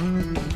Bye.